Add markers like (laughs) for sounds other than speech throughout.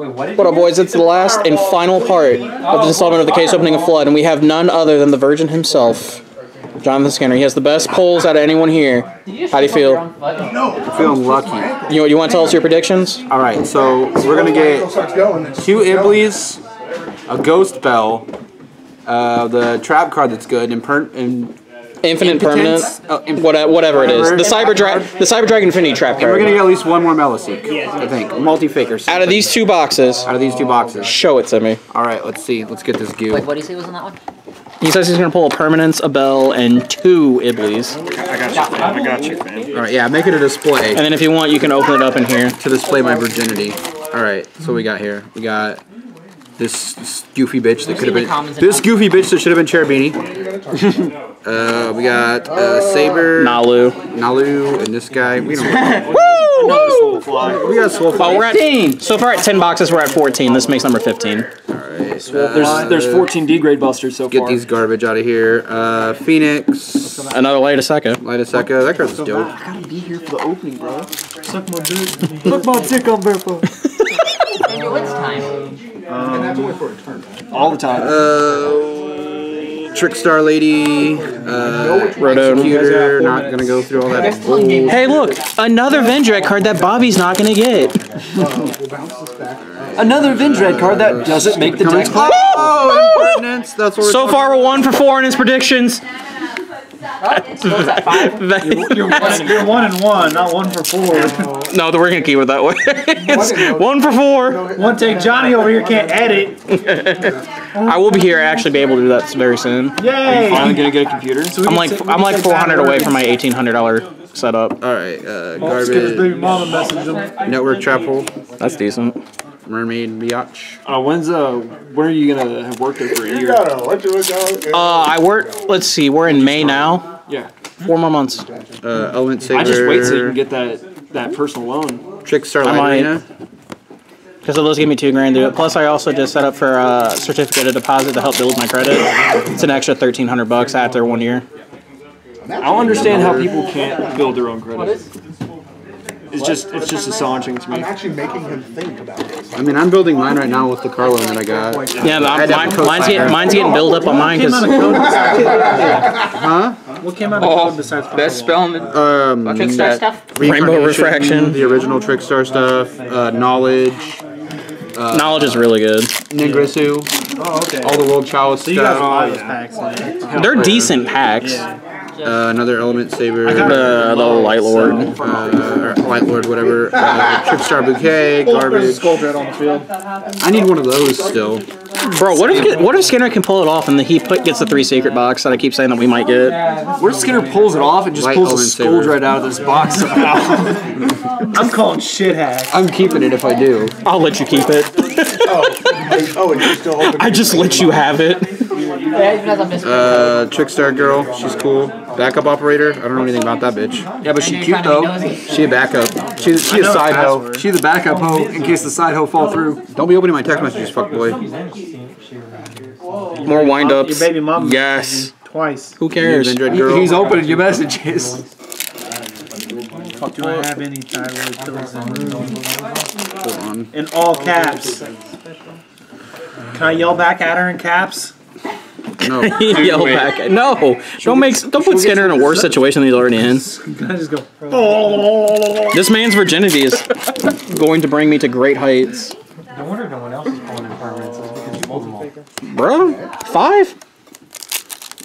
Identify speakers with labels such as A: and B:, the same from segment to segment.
A: What up, boys? It's the last and final part of the installment of the case opening of Flood, and we have none other than the Virgin himself, Jonathan Skinner. He has the best polls out of anyone here. How do you feel?
B: I'm feeling lucky.
A: You, you want to tell us your predictions?
B: All right, so we're gonna get two Iblees, a Ghost Bell, uh, the trap card that's good, and per- and
A: Infinite permanent,
B: Oh, imp-
A: what, uh, whatever it is. The Cyber Dra- the Cyber Dragon Infinity Trap
B: we're gonna get at least one more Meliseek, I think, multi fakers
A: Out of these two boxes,
B: out of these two boxes.
A: show it to me.
B: All right, let's see. Let's get this goo.
C: Wait, what do you say was on that one?
A: He says he's going to pull a Permanence, a Bell, and two Iblees.
B: All right, yeah, make it a display
A: And then if you want, you can open it up in here.
B: to display my virginity. All right, so we got here. We got this, this goofy bitch that could have been this goofy bitch that should have been Cherubini. (laughs) uh, we got uh, Saber,
A: Nalu.
B: Nalu, and this guy. We don't. (laughs)
A: Woo!
B: we got Soul
A: Oh, we're at so far at 10 boxes, we're at 14. This makes number 15.
B: Alright,
D: There's there's 14 D grade busters so
B: Get
D: far.
B: Get these garbage out of here. Uh, Phoenix,
A: Another light a second.
B: Light a Seca. That card's dope.
D: I gotta be here for the opening, bro. Suck my dick. Suck my dick on barefoot.
C: It's time.
D: All the time.
B: Uh, Trickstar Lady, uh,
A: Roto.
B: Executor. Not gonna go through all that.
A: Hey, look, another Vendread card that Bobby's not gonna get.
D: Another Vendread card that doesn't make the deck.
B: Oh, impertinence. That's what we're
A: So far, we're one for four in his predictions.
E: You're one, you're one and one, not one for four.
A: no, we're gonna keep it that way. it's one for four.
E: One take Johnny over here can't edit. (laughs)
A: I will be here. Actually, be able to do that very soon.
E: Yay!
D: Finally gonna get a computer.
A: I'm like I'm like 400 away from my 1800 dollar setup.
B: All right, uh, garbage.
E: mama messaged him.
B: Network Chapel,
A: That's decent.
B: Mermaid Biatch.
D: Uh, when's uh when are you gonna have worked there for a year?
A: Uh, I work. Let's see. We're in May now.
D: Yeah.
A: Four more months.
B: Uh, Element Saber.
D: I just wait so you can get that that personal loan.
B: Trickstar
A: I
B: Light
A: might.
B: Arena.
A: Because those give me two grand to do it. Plus, I also just set up for a certificate of deposit to help build my credit. It's an extra 1300 bucks after one year.
D: I don't understand how people can't build their own credit. It's just it's just astonishing to me.
F: I'm actually making him think about this.
B: I mean, I'm building mine right now with the car loan that I got.
A: Yeah, but
B: I
A: I'm,
B: to
A: mine, mine's, getting, mine's getting built up on mine because (laughs)
B: Huh?
E: What came out of code besides
G: Best spell in the
B: Um,
C: Trickstar stuff?
A: Rainbow Refraction.
B: the original Trickstar stuff, uh, Knowledge,
A: knowledge is really good.
B: Ningirsu,
E: Oh, okay.
B: all the World Chalice
E: You guys
B: stuff,
E: buy those packs, man.
A: They're decent packs.
B: Uh, another Element Saber,
A: The, the Light Lord.
B: uh, or Light Lord, whatever, uh, Trickstar Bouquet,
E: There's a
B: garbage.
E: skull dread on the field.
B: I need one of those still.
A: Bro, what if what if Skinner can pull it off and then he put gets the three secret box that I keep saying that we might get?
D: What if Skinner pulls it off and just
B: Light
D: pulls a
B: element
D: skull
B: saber.
D: dread out of this box somehow? (laughs)
E: I'm calling shit hack.
B: I'm keeping it if I do.
A: I'll let you keep it.
F: Oh, and you're still hoping. (laughs)
A: I just let you have it.
C: Yeah, even as I'm missing.
B: Uh, Trickstar girl, she's cool. Backup operator, I don't know anything about that bitch.
D: yeah, but she cute
C: trying to be
D: though.
B: She a backup. She, she a side hoe.
D: She the backup hoe in case the side hoe fall through.
B: Don't be opening my text messages, fuck boy.
A: More wind
E: Your
A: ups.
E: baby mama
A: Yes.
E: twice.
A: Who cares?
B: Girl.
D: He's opening your messages.
E: Do I have any thyroid pills in room?
B: Hold on.
E: In all caps. Can I yell back at her in caps?
B: No.
A: Yell back. No, (laughs) don't make don't put Skinner in a worse situation than he's already in.
E: I just go?
A: This man's virginity is going to bring me to great heights.
H: No wonder no one else is pulling in permanences because you pulled them all.
A: Bro, five?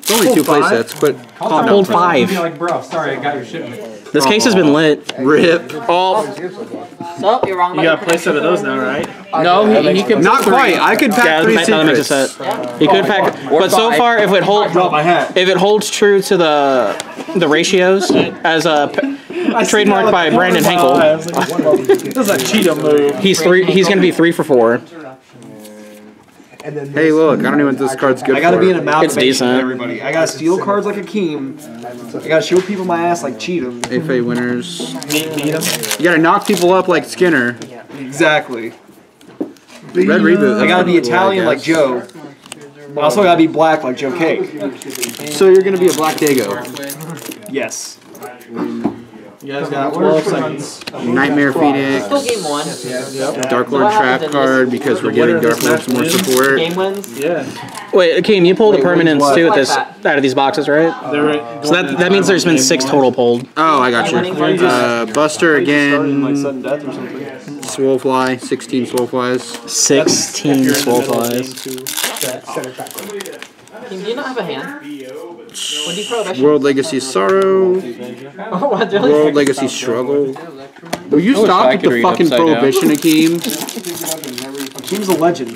B: It's only two play sets, but
A: I pulled five.
H: Like, bro, sorry, I got your shipment.
A: This case has been lit.
B: rip.
A: Oh,
C: So, you're wrong
E: You got a play set of those now, right?
A: no, he, he could
B: Not quite. I could
A: Yeah,
B: pack three
A: that, that makes a
B: secrets.
A: set. He could pack, but so far, if it hold,
D: my hat.
A: if it holds true to the the ratios as a trademarked by Brandon Henkel,
E: This is a cheetah move.
A: he's three. He's gonna be three for four.
F: And then
B: Hey, look, I don't even know what this card's good
D: I gotta
B: for.
D: be an amalgamation
A: decent.
D: of everybody. I gotta steal cards like Akeem. I gotta show people my ass like Cheatham.
B: AFA winners.
E: Meet, meet.
B: You gotta knock people up like Skinner.
D: Exactly.
B: Red Reboot.
D: I gotta be Italian
B: I
D: like. Joe. I also gotta be black like Joe Cake.
B: So you're gonna be a Black Dago.
D: Yes.
E: You guys got 12 seconds.
B: Knightmare Phoenix.
C: Still game one.
B: Dark Lord
C: what
B: Trap card because we're
E: getting
B: giving Dark
E: this
B: Lord some more support.
C: Game wins.
E: Yeah.
A: Wait, Akeem, you pulled the
D: Wait, wins
A: permanents
D: what?
A: too with this
C: that.
A: out of these boxes, right?
E: They're
A: So that that means there's been six total pulled.
B: Oh, I got you. Uh, Buster
D: Started in like
B: again.
D: sudden death or something.
B: Swolefly, 16 Swoleflies.
A: Sixteen swole flies.
F: Set it back.
C: Team, do you not have a hand? When you prohibition?
B: World Legacy Sorrow. (laughs)
C: Oh, what, really?
B: World Legacy Struggle. Will you
A: I
B: stop with the fucking prohibition, Akeem?
D: Team's a legend.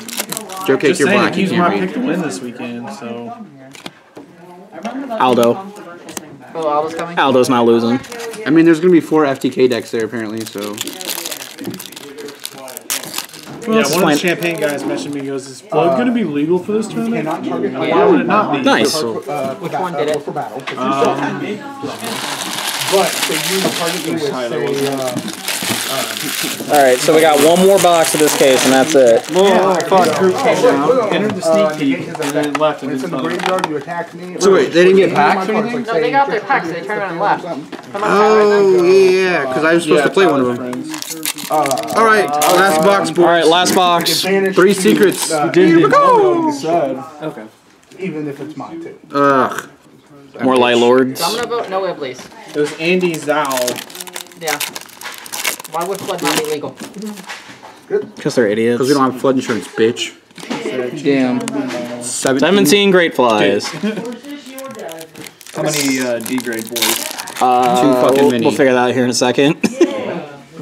B: Joe Cake,
E: Just
B: you're
E: saying,
B: black. You
E: my
B: can't
E: pick to win this weekend, so.
A: Aldo.
C: Oh, Aldo's coming.
A: Aldo's not losing.
B: I mean, there's gonna be four FTK decks there apparently, so.
E: Yeah, one of the champagne guys mentioned me. He goes, "Is flood going to be legal for this tournament?"
F: Cannot target.
E: Why would it not be?
A: Nice.
F: Uh,
C: Which one did it?
F: For battle. you're But they use target you with say, uh,
A: All right, so we got one more box of this case, and that's it.
E: Oh, fuck. Group came down,
F: uh,
E: entered the
F: uh,
E: sneak peek,
F: negate
E: and then
F: effect.
E: left and
F: it's in the graveyard, you attack me.
B: So wait, they didn't get packs or
F: My
B: anything?
C: No, they got their packs.
F: your
C: They turned around and left.
F: or
C: Come on, right
B: Oh, yeah, because I was supposed to play one of them.
E: Friends.
B: All right, last box,
A: All right, last box.
B: Three secrets.
F: uh,
B: Here we go.
D: Sad.
E: Okay.
F: Even if it's mine too.
B: Ugh.
A: More light lords.
C: So I'm gonna vote no Iblees.
E: It was Andy Zhao.
C: Yeah. Why would flood not be legal?
A: Because they're idiots.
B: Because we don't have flood insurance, bitch.
A: Damn.
B: 17.
A: 17 great flies.
D: How many uh, D grade boys?
A: Uh,
B: Two fucking
A: we'll,
B: mini.
A: we'll figure that out here in a second. (laughs)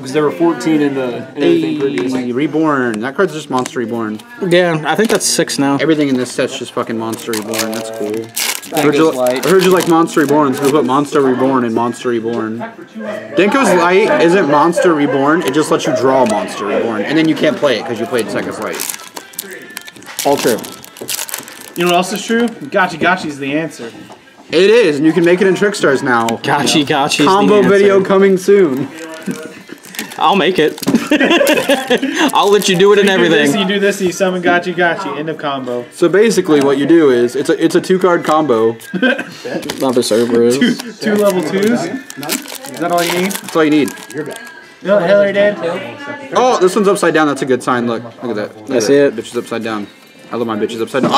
D: Because there were 14 in the in everything previous.
B: Hey, Reborn. That card's just Monster Reborn.
A: yeah, I think that's six now.
B: Everything in this set's just fucking Monster Reborn. That's cool. I heard, you, I heard you like Monster Reborn, so we put Monster Reborn and Monster Reborn. Denko's Light isn't Monster Reborn, it just lets you draw Monster Reborn. And then you can't play it because you played Second Light.
A: All true.
E: You know what else is true? Gachi Gachi's the answer.
B: It is, and you can make it in Trickstars now.
A: Gotchi, gotchi.
B: Combo video coming soon.
A: I'll make it. (laughs) I'll let you do it and
E: You do this, you do this, and you summon Gachi Gachi. End of combo.
B: So basically, what you do is it's a it's a two card combo. (laughs)
A: Not the Cerberus.
E: Two level twos. Is that all you need?
B: That's all you need.
E: You know what Hillary did?
B: Oh, this one's upside down. That's a good sign. Look, look at that. Look
A: I see it.
B: Bitch is upside down. I love my bitches upside down. Oh!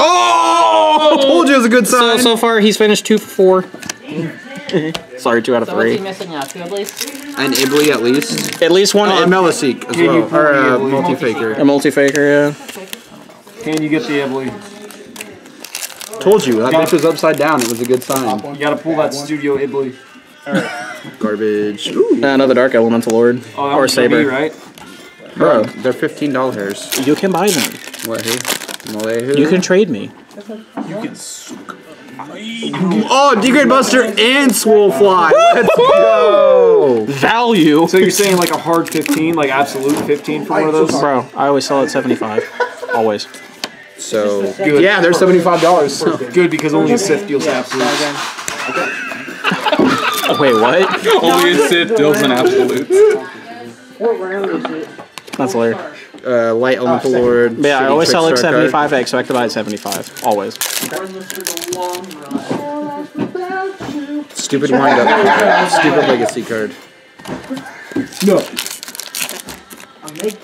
B: oh, I told you it was a good
A: So
B: sign.
A: so far he's finished two for four. (laughs) Sorry, two out of
C: So what's he
A: three.
C: missing now? Two Iblees?
B: and Iblee at least.
A: At least one.
B: Oh,
A: a
B: Meliseek as well, or
D: a
B: uh,
D: Iblee?
B: multi-faker.
A: multi faker, yeah.
D: Can you get the Ebly?
B: Told you that bitch was upside down. It was a good sign.
D: You gotta pull that Studio Iblee.
B: Garbage. Ooh,
A: Uh, another Dark Elemental Lord.
D: Oh,
A: or
D: was for me,
A: Saber.
D: right?
B: bro, they're fifteen dollars.
A: You can buy them.
B: What? Who? Molehu?
A: You can trade me.
B: Oh, Degrade Buster and Swole Fly. Let's go.
A: Value.
D: So you're saying like a hard 15, like absolute 15 for one of those?
A: Bro, I always sell at 75. Always.
B: So good. yeah, they're seventy-five dollars. So.
D: Good because only a Sith deals absolutes.
A: Wait, what?
G: Only a Sith deals in absolutes.
A: That's hilarious.
B: Uh, Light Elemental Lord.
A: But yeah, I always sell like
B: Trickstar card.
A: 75, I expect to buy 75. Always.
B: Stupid wind up. Stupid legacy card.
D: No.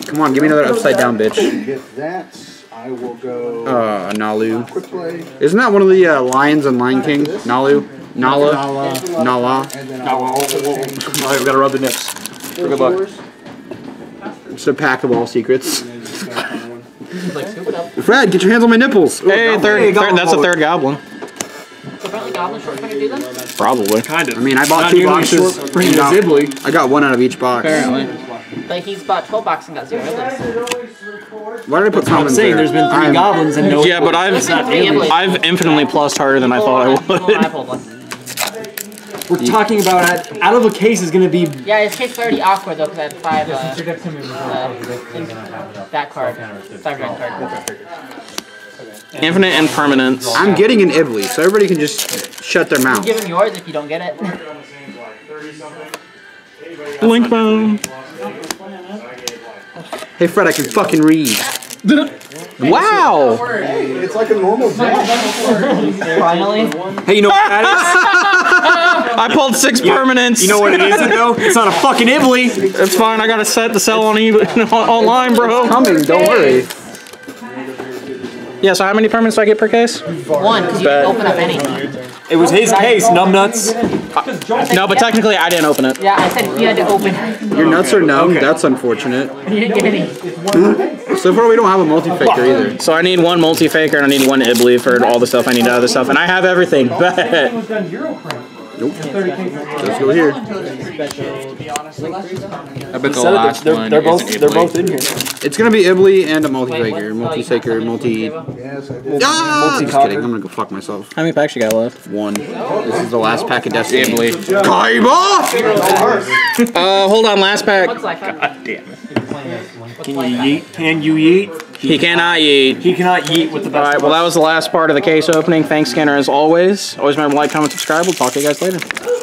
B: Come on, give me another upside down bitch.
F: Get that. I will go.
B: Uh, Nalu. Isn't that one of the uh, lions in Lion King? Nalu? Nala? Nala?
F: And then I'll
D: oh, oh. Alright, we gotta rub the nips. For good luck.
B: It's a pack of all secrets. (laughs)
C: Like, scoop it up.
B: Fred, get your hands on my nipples.
A: Hey, third, third that's a third goblin.
C: So apparently Goblin Shortfinger do them?
A: Probably.
D: Kind of.
B: I mean, I bought
D: Not
B: two boxes.
D: short range
B: and
D: as
B: got-
D: Iblee.
B: I got one out of each box.
C: Like, he's bought 12 boxes and got zero Iblees.
B: Why did I put
D: I'm saying
B: there?
D: there's been 3
B: I'm-
D: goblins and no.
A: Yeah, but I've
C: Three
A: I've infinitely plussed harder than I thought I
C: I
A: would.
C: Pulled one.
D: We're talking about out, out of a case is gonna be.
C: Yeah, his case was already awkward though, because I had five, uh, uh, things- that card. Five red card.
A: Infinite and permanence.
B: I'm getting an Iblee, so everybody can just shut their mouth.
C: Give him yours if you don't get it.
A: Blink bone.
B: Hey, Fred, I can fucking read.
A: Wow!
F: It's like a normal deck. (laughs)
C: Finally.
D: Hey, you know what that (laughs) (laughs)
A: I pulled six permanents.
D: You know what it isn't (laughs) though? It's not a fucking Iblee.
A: It's fine. I got a set to sell on eBay (laughs) online, bro.
B: Coming, don't worry.
A: Yeah. So how many permanents do I get per case?
C: One, because you
A: Bet.
C: can open up anything.
D: It was his case, numbnuts.
A: No, but technically I didn't open it.
C: Yeah, I said you had to open. it.
B: Your nuts are numb. That's unfortunate.
C: You didn't get any.
B: So far, we don't have a multi-faker either.
A: So I need one multi faker and I need one Iblee for all the stuff I need out of the stuff, and I have everything. Bet.
F: Was done Eurocrank.
B: Nope. Let's go here.
G: I bet the
D: Said it,
G: last
D: they're,
G: one
D: they're
G: is
D: both
G: an
D: they're both in here.
B: It's gonna be Iblee and a multi-faker. Multi-faker, multi... Ah! Just kidding. I'm gonna go fuck myself.
A: How many packs you got left?
B: One. This is the last pack of Destiny.
G: Iblee.
B: Kaiba!
A: Uh, hold on. Last pack.
C: What's like it.
D: Can you yeet? Can you yeet?
A: He cannot eat.
D: He cannot yeet with the best.
A: All right. Well, that was the last part of the case opening. Thanks, Skinner, as always. Always remember to like, comment, subscribe. We'll talk to you guys later.